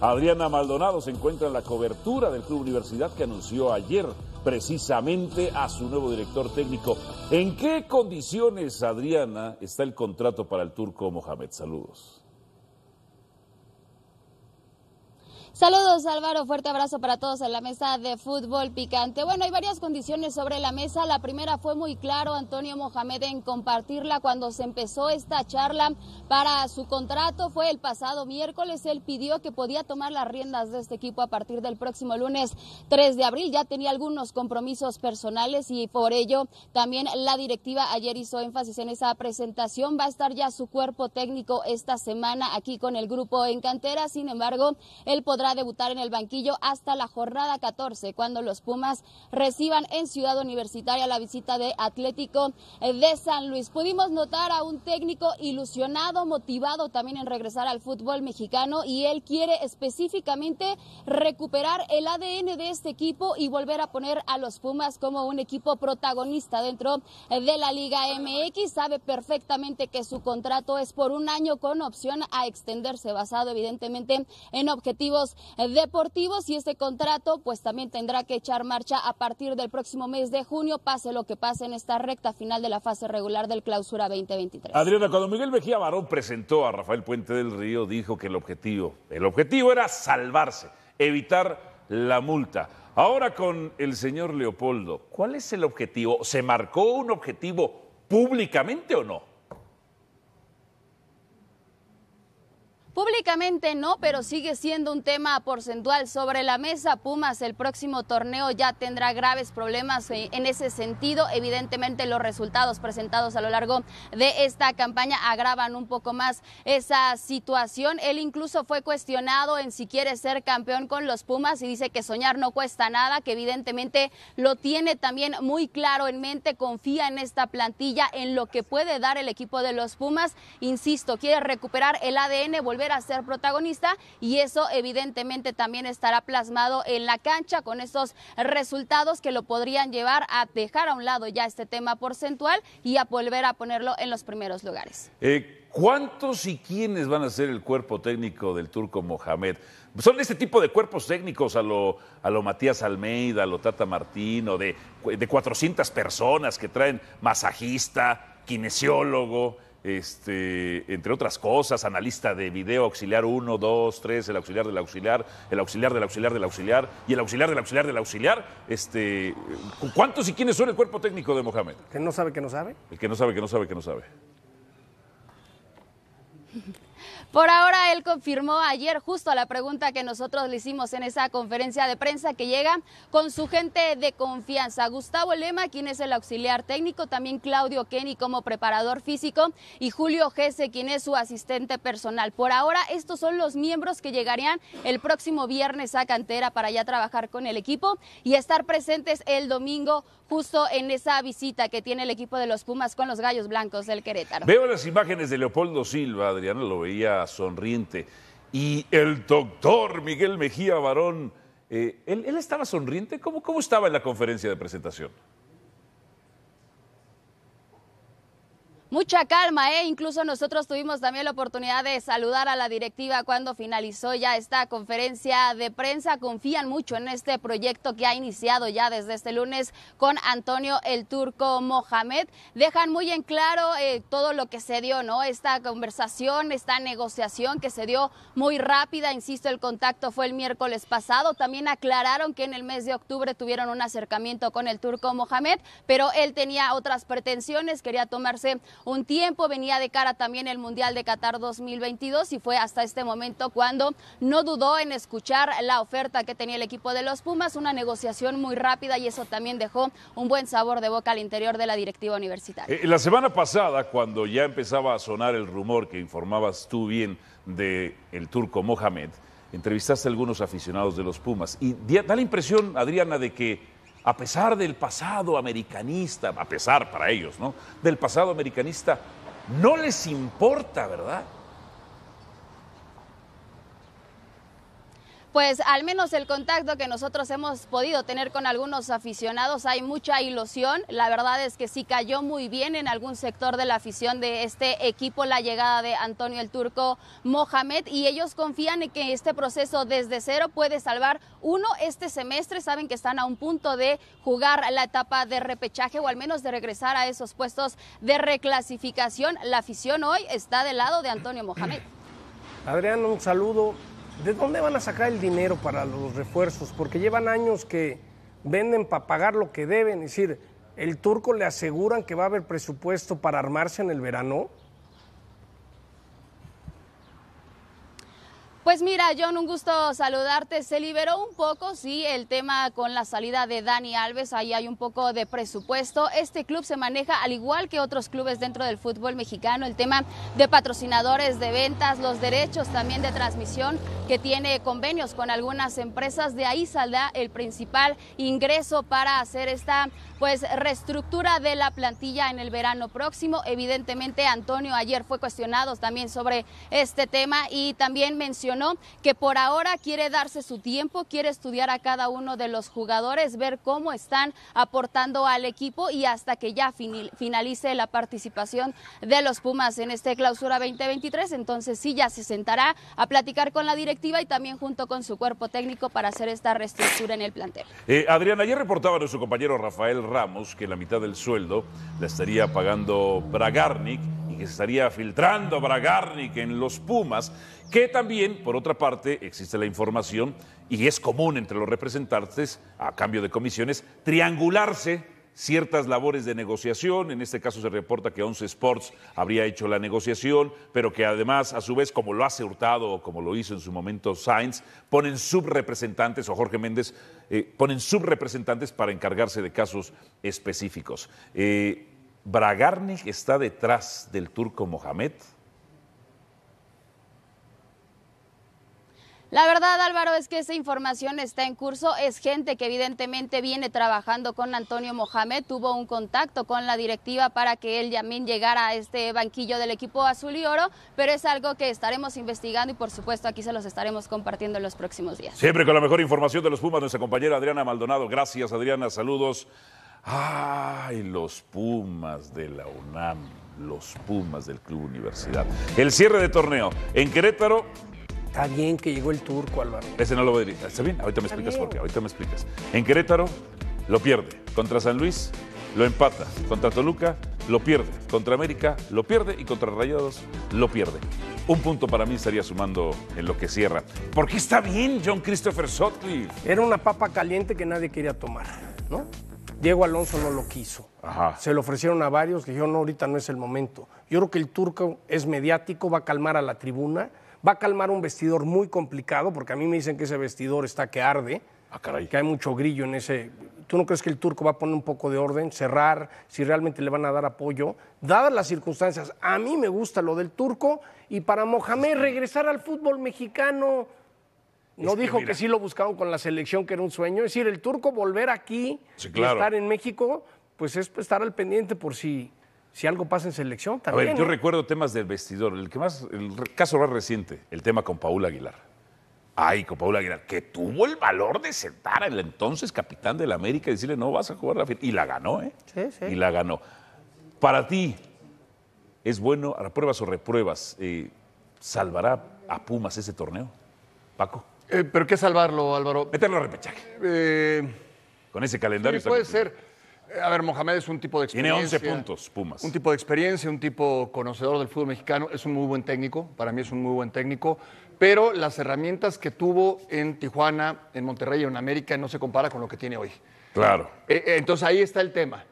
Adriana Maldonado se encuentra en la cobertura del Club Universidad que anunció ayer precisamente a su nuevo director técnico. ¿En qué condiciones, Adriana, está el contrato para el turco Mohamed? Saludos. Saludos Álvaro, fuerte abrazo para todos en la mesa de fútbol picante. Bueno, hay varias condiciones sobre la mesa. La primera fue muy claro, Antonio Mohamed, en compartirla cuando se empezó esta charla para su contrato. Fue el pasado miércoles. Él pidió que podía tomar las riendas de este equipo a partir del próximo lunes 3 de abril. Ya tenía algunos compromisos personales y por ello también la directiva ayer hizo énfasis en esa presentación. Va a estar ya su cuerpo técnico esta semana aquí con el grupo en cantera. Sin embargo, él podrá debutar en el banquillo hasta la jornada 14, cuando los Pumas reciban en Ciudad Universitaria la visita de Atlético de San Luis. Pudimos notar a un técnico ilusionado, motivado también en regresar al fútbol mexicano y él quiere específicamente recuperar el ADN de este equipo y volver a poner a los Pumas como un equipo protagonista dentro de la Liga MX. Sabe perfectamente que su contrato es por un año con opción a extenderse basado evidentemente en objetivos deportivos y este contrato pues también tendrá que echar marcha a partir del próximo mes de junio, pase lo que pase en esta recta final de la fase regular del clausura 2023. Adriana, cuando Miguel Mejía Barón presentó a Rafael Puente del Río, dijo que el objetivo, el objetivo era salvarse, evitar la multa. Ahora con el señor Leopoldo, ¿cuál es el objetivo? ¿Se marcó un objetivo públicamente o no? Públicamente no, pero sigue siendo un tema porcentual sobre la mesa. Pumas el próximo torneo ya tendrá graves problemas eh, en ese sentido. Evidentemente los resultados presentados a lo largo de esta campaña agravan un poco más esa situación. Él incluso fue cuestionado en si quiere ser campeón con los Pumas y dice que soñar no cuesta nada, que evidentemente lo tiene también muy claro en mente, confía en esta plantilla, en lo que puede dar el equipo de los Pumas. Insisto, quiere recuperar el ADN, volver a ser protagonista y eso evidentemente también estará plasmado en la cancha con esos resultados que lo podrían llevar a dejar a un lado ya este tema porcentual y a volver a ponerlo en los primeros lugares. Eh, ¿Cuántos y quiénes van a ser el cuerpo técnico del turco Mohamed? Son este tipo de cuerpos técnicos a lo, a lo Matías Almeida, a lo Tata Martino, de, de 400 personas que traen masajista, kinesiólogo, este, entre otras cosas, analista de video, auxiliar 1, 2, 3, el auxiliar del auxiliar, el auxiliar del auxiliar del auxiliar y el auxiliar del auxiliar del auxiliar. Este, ¿Cuántos y quiénes son el cuerpo técnico de Mohamed? ¿Que no sabe que no sabe? El que no sabe, que no sabe, que no sabe. Por ahora, él confirmó ayer, justo a la pregunta que nosotros le hicimos en esa conferencia de prensa, que llega con su gente de confianza. Gustavo Lema, quien es el auxiliar técnico, también Claudio Kenny como preparador físico y Julio Gese, quien es su asistente personal. Por ahora, estos son los miembros que llegarían el próximo viernes a Cantera para ya trabajar con el equipo y estar presentes el domingo justo en esa visita que tiene el equipo de los Pumas con los Gallos Blancos del Querétaro. Veo las imágenes de Leopoldo Silva, Adriana lo veía sonriente, y el doctor Miguel Mejía Barón, eh, ¿él, estaba sonriente? ¿Cómo, ¿Cómo estaba en la conferencia de presentación? Mucha calma, ¿eh? Incluso nosotros tuvimos también la oportunidad de saludar a la directiva cuando finalizó ya esta conferencia de prensa. Confían mucho en este proyecto que ha iniciado ya desde este lunes con Antonio el Turco Mohamed. Dejan muy en claro eh, todo lo que se dio, ¿no? Esta conversación, esta negociación que se dio muy rápida. Insisto, el contacto fue el miércoles pasado. También aclararon que en el mes de octubre tuvieron un acercamiento con el Turco Mohamed, pero él tenía otras pretensiones, quería tomarse un tiempo, venía de cara también el Mundial de Qatar 2022 y fue hasta este momento cuando no dudó en escuchar la oferta que tenía el equipo de los Pumas, una negociación muy rápida y eso también dejó un buen sabor de boca al interior de la directiva universitaria. Eh, la semana pasada, cuando ya empezaba a sonar el rumor que informabas tú bien de el turco Mohamed, entrevistaste a algunos aficionados de los Pumas y da la impresión, Adriana, de que a pesar del pasado americanista, a pesar para ellos, ¿no? Del pasado americanista, no les importa, ¿verdad? Pues al menos el contacto que nosotros hemos podido tener con algunos aficionados, hay mucha ilusión. La verdad es que sí cayó muy bien en algún sector de la afición de este equipo la llegada de Antonio el Turco Mohamed y ellos confían en que este proceso desde cero puede salvar uno este semestre. Saben que están a un punto de jugar la etapa de repechaje o al menos de regresar a esos puestos de reclasificación. La afición hoy está del lado de Antonio Mohamed. Adrián, un saludo. ¿De dónde van a sacar el dinero para los refuerzos? Porque llevan años que venden para pagar lo que deben. Es decir, ¿el turco le aseguran que va a haber presupuesto para armarse en el verano? Pues mira, John, un gusto saludarte. Se liberó un poco, sí, el tema con la salida de Dani Alves. Ahí hay un poco de presupuesto. Este club se maneja al igual que otros clubes dentro del fútbol mexicano. El tema de patrocinadores, de ventas, los derechos también de transmisión que tiene convenios con algunas empresas. De ahí saldrá el principal ingreso para hacer esta pues reestructura de la plantilla en el verano próximo. Evidentemente, Antonio ayer fue cuestionado también sobre este tema y también mencionó que por ahora quiere darse su tiempo, quiere estudiar a cada uno de los jugadores, ver cómo están aportando al equipo y hasta que ya finalice la participación de los Pumas en este clausura 2023, entonces sí ya se sentará a platicar con la directiva y también junto con su cuerpo técnico para hacer esta reestructura en el plantel. Eh, Adrián, ayer reportaba nuestro compañero Rafael Ramos que la mitad del sueldo la estaría pagando Bragarnik y que se estaría filtrando Bragarnik en los Pumas, que también, por otra parte, existe la información y es común entre los representantes, a cambio de comisiones, triangularse ciertas labores de negociación. En este caso se reporta que Once Sports habría hecho la negociación, pero que además, a su vez, como lo hace Hurtado o como lo hizo en su momento Sainz, ponen subrepresentantes, o Jorge Méndez, eh, ponen subrepresentantes para encargarse de casos específicos. Eh, ¿Bragarnik está detrás del turco Mohamed? La verdad, Álvaro, es que esa información está en curso. Es gente que evidentemente viene trabajando con Antonio Mohamed, tuvo un contacto con la directiva para que él también llegara a este banquillo del equipo azul y oro, pero es algo que estaremos investigando y por supuesto aquí se los estaremos compartiendo en los próximos días. Siempre con la mejor información de los Pumas, nuestra compañera Adriana Maldonado. Gracias, Adriana. Saludos. Ay, los Pumas de la UNAM, los Pumas del Club Universidad. El cierre de torneo en Querétaro Está bien que llegó el turco, Álvaro. Ese no lo voy a decir. Está bien, ahorita me explicas por qué, ahorita me explicas. En Querétaro lo pierde. Contra San Luis lo empata. Contra Toluca lo pierde. Contra América lo pierde y contra Rayados lo pierde. Un punto para mí estaría sumando en lo que cierra. Porque está bien John Christopher Sutcliffe. Era una papa caliente que nadie quería tomar, ¿no? Diego Alonso no lo quiso. Ajá. Se lo ofrecieron a varios que dijeron, no, ahorita no es el momento. Yo creo que el turco es mediático, va a calmar a la tribuna va a calmar un vestidor muy complicado, porque a mí me dicen que ese vestidor está que arde, ah, caray. que hay mucho grillo en ese. ¿Tú no crees que el turco va a poner un poco de orden, cerrar, si realmente le van a dar apoyo? Dadas las circunstancias, a mí me gusta lo del turco y para Mohamed regresar al fútbol mexicano. No dijo que sí lo buscaban con la selección, que era un sueño. Es decir, el turco volver aquí y estar en México, pues es estar al pendiente por si si algo pasa en selección también. A ver, yo recuerdo temas del vestidor. El, que más, el caso más reciente, el tema con Paul Aguilar. Ay, con Paul Aguilar, que tuvo el valor de sentar al entonces capitán del América y decirle, no, vas a jugar la final. Y la ganó, ¿eh? Sí, sí. Y la ganó. Para ti, ¿es bueno, a pruebas o repruebas, eh, salvará a Pumas ese torneo? Paco. Eh, ¿Pero qué salvarlo, Álvaro? Meterlo a repechaje. Eh, Con ese calendario. sí, puede ser. Eh, A ver, Mohamed es un tipo de Tiene experiencia. 11 puntos, Pumas. Un tipo de experiencia, un tipo conocedor del fútbol mexicano. Es un muy buen técnico, para mí es un muy buen técnico. Pero las herramientas que tuvo en Tijuana, en Monterrey y en América no se compara con lo que tiene hoy. Claro. Eh, eh, entonces ahí está el tema.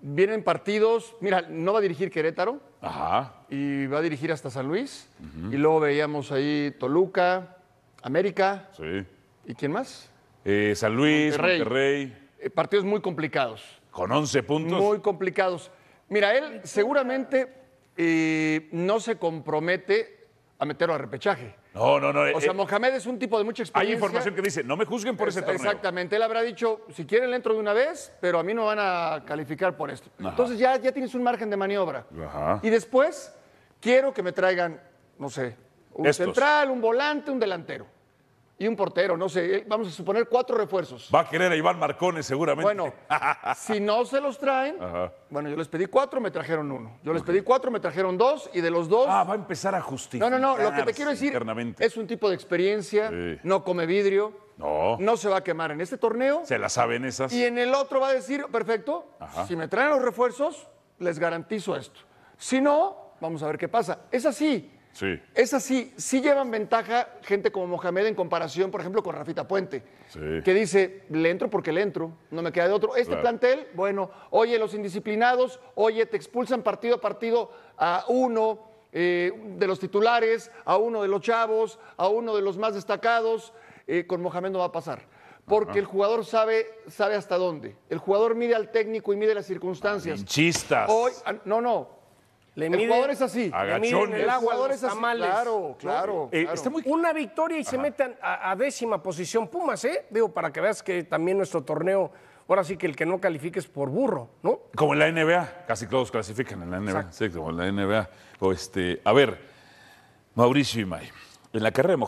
Vienen partidos, mira, no va a dirigir Querétaro Ajá. y va a dirigir hasta San Luis. Y luego veíamos ahí Toluca, América. Sí. ¿Y quién más? Eh, San Luis, Monterrey. Monterrey, Eh, partidos muy complicados. Con 11 puntos. Muy complicados. Mira, él seguramente eh, no se compromete a meterlo a repechaje. No, no, no. O sea, eh, Mohamed es un tipo de mucha hay experiencia. información que dice, no me juzguen por ese torneo. Exactamente. Él habrá dicho, si quieren le entro de una vez, pero a mí no van a calificar por esto. Ajá. Entonces ya, ya tienes un margen de maniobra. Ajá. Y después quiero que me traigan, no sé, un Estos. central, un volante, un delantero. Y un portero, no sé, eh, vamos a suponer cuatro refuerzos. Va a querer a Iván Marcones seguramente. Bueno, si no se los traen, Ajá. bueno, yo les pedí cuatro, me trajeron uno. Yo les pedí cuatro, me trajeron dos, y de los dos. Ah, va a empezar a no, justificar. no, no, lo que te quiero decir es un tipo de experiencia, Sí. no come vidrio, No. no se va a quemar en este torneo, Se la saben esas. y en el otro va a decir, perfecto, Ajá. si me traen los refuerzos, les garantizo esto. Si no, vamos a ver qué pasa. Es así. Sí. Es así, sí llevan ventaja gente como Mohamed en comparación, por ejemplo, con Rafita Puente, Sí. que dice, le entro porque le entro, no me queda de otro. Este Claro. plantel, bueno, oye, los indisciplinados, oye, te expulsan partido a partido a uno eh, de los titulares, a uno de los chavos, a uno de los más destacados, eh, con Mohamed no va a pasar. Porque el jugador sabe, sabe hasta dónde. El jugador mide al técnico y mide las circunstancias. Hinchistas. Hoy, ah, no, no. Le el jugador es así. le miden el agua, jugador los es así, tamales. claro, claro. Eh, claro. está muy Una victoria y se meten a, a décima posición Pumas, ¿eh? Digo, para que veas que también nuestro torneo, ahora sí que el que no califique es por burro, ¿no? Como en la NBA, casi todos clasifican en la NBA. Sí, como en la NBA. O este, a ver, Mauricio Imay, en la carrera de